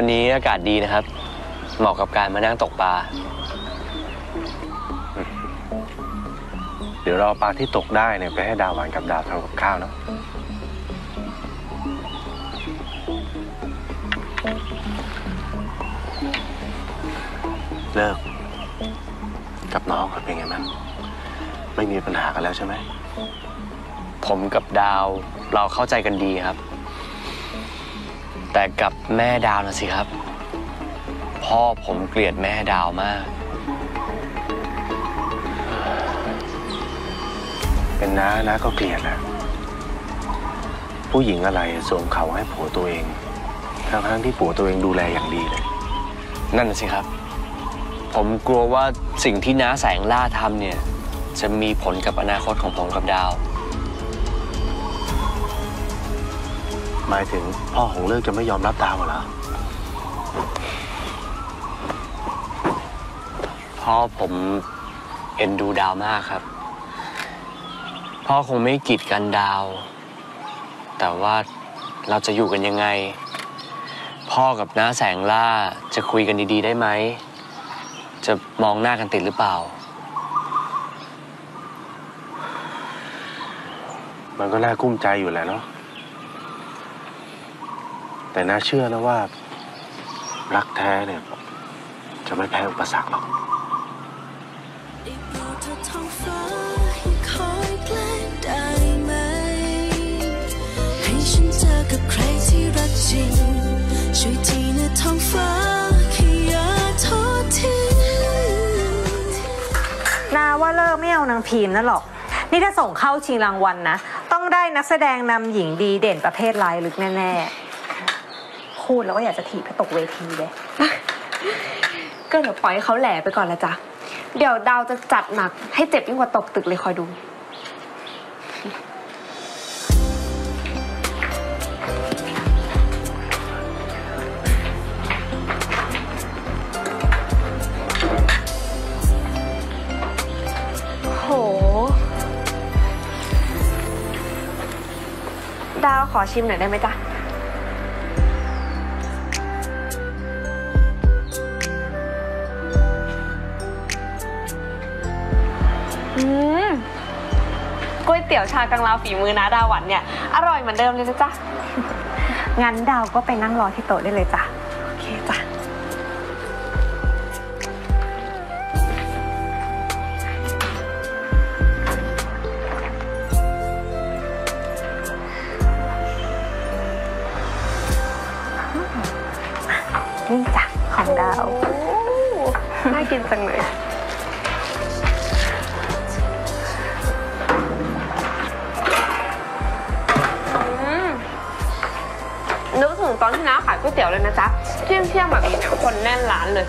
วันนี้อากาศดีนะครับ เหมาะกับการมานั่งตกปลา เดี๋ยวเราเอาปลาที่ตกได้เนี่ยไปให้ดาวหวานกับดาวทำกับข้าวเนาะเลิก กับน้องเขาเป็นไงบ้างไม่มีปัญหากันแล้วใช่ไหม ผมกับดาวเราเข้าใจกันดีครับ แต่กับแม่ดาวนะสิครับ พ่อผมเกลียดแม่ดาวมาก เป็นน้าน้าก็เกลียดนะผู้หญิงอะไรสวมเขาให้ผัวตัวเองทั้งทั้งๆที่ผัวตัวเองดูแลอย่างดีเลย นั่นน่ะสิครับ ผมกลัวว่าสิ่งที่น้าแสงล่าทำเนี่ย จะมีผลกับอนาคตของผมกับดาว หมายถึงพ่อของเลิกจะไม่ยอมรับดาวเหรอ พ่อผมเอ็นดูดาวมากครับ พ่อคงไม่กีดกันดาว แต่ว่าเราจะอยู่กันยังไง พ่อกับน้าแสงล่าจะคุยกันดีๆได้ไหม จะมองหน้ากันติดหรือเปล่า มันก็น่ากุ้มใจอยู่แหละเนาะ แต่น่าเชื่อนะว่า รักแท้เนี่ย จะไม่แพ้อุปสรรคหรอกได้โปรดเธอท้องฟ้าให้คอยใกล้ได้ไหมให้ฉันเจอกับใครที่รักจริง ช่วยทีนะท้องฟ้าแค่อย่าทอดทิ้งนาว่าเลิกไม่เอานางพิมนั่นหรอก นี่ถ้าส่งเข้าชิงรางวัลนะ ต้องได้นักแสดงนำหญิงดีเด่นประเภทลายลึกแน่ ๆ พูดแล้วก็อยากจะถีบให้ตกเวทีเลย ก็เดี๋ยวปล่อยให้เขาแหล่ไปก่อนละจ้ะ เดี๋ยวดาวจะจัดหนัก ให้เจ็บยิ่งกว่าตกตึกเลยคอยดู โห ดาวขอชิมหน่อยได้ไหมจ๊ะ อืมก๋วยเตี๋ยวชากังลาวฝีมือนาดาหวันเนี่ย อร่อยเหมือนเดิมเลยนะจ๊ะ งั้นดาวก็ไปนั่งรอที่โต๊ะได้เลยจ้ะ โอเคจ้ะ นี่จ้ะของดาวโอ้น่ากินจังเลย ตอนที่น้าขายก๋วยเตี๋ยวเลยนะจ๊ะเที่ยงเที่ยงแบบนี้เนี่ยคนแน่นร้านเลย